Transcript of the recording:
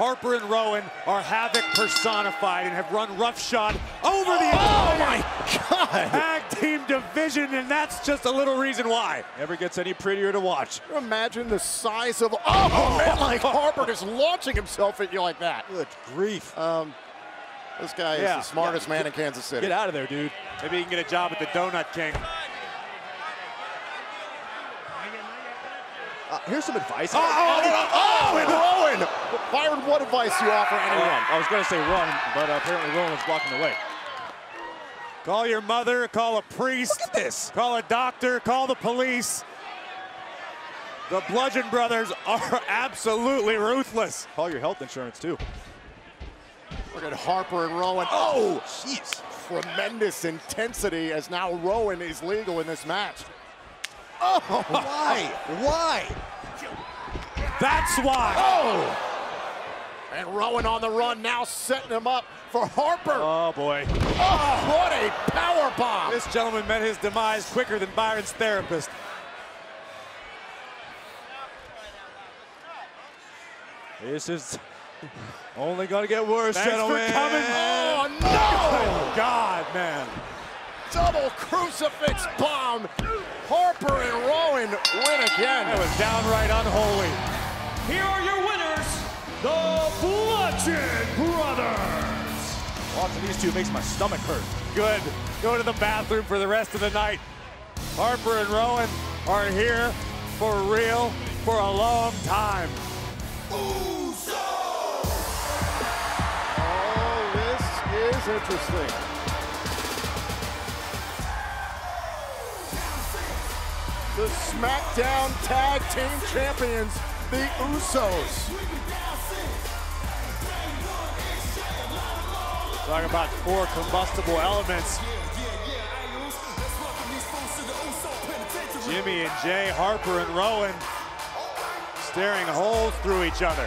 Harper and Rowan are Havoc personified and have run roughshod over the Oh my God! tag team division, and that's just a little reason why. Never gets any prettier to watch. Imagine the size of oh man, like Harper just launching himself at you like that. Good grief. Um, this guy is the smartest man in Kansas City. Get out of there, dude. Maybe he can get a job at the Donut King. Uh, here's some advice. Oh, oh, oh! and Rowan! Byron, what advice do you offer anyone? I was going to say run, but apparently Rowan was blocking the way. Call your mother, call a priest. Look at this. Call a doctor, call the police. The Bludgeon Brothers are absolutely ruthless. Call your health insurance, too. Look at Harper and Rowan. Oh, jeez. Tremendous intensity as now Rowan is legal in this match. Oh, Why? Why? That's why. oh! And Rowan on the run now setting him up for Harper. Oh boy. Oh, what a power bomb! This gentleman met his demise quicker than Byron's therapist. This is only going to get worse, Thanks for gentlemen. coming. Oh no! Oh God, man. Double crucifix bomb. Harper and Rowan win again. That was downright unholy. Here are your winners, the Bludgeon Brothers. Watching these two makes my stomach hurt. Good. Go to the bathroom for the rest of the night. Harper and Rowan are here for real for a long time. Oh, this is interesting. The SmackDown Tag Team Champions, the Usos. Talk about four combustible elements. Jimmy and Jey, Harper and Rowan staring holes through each other.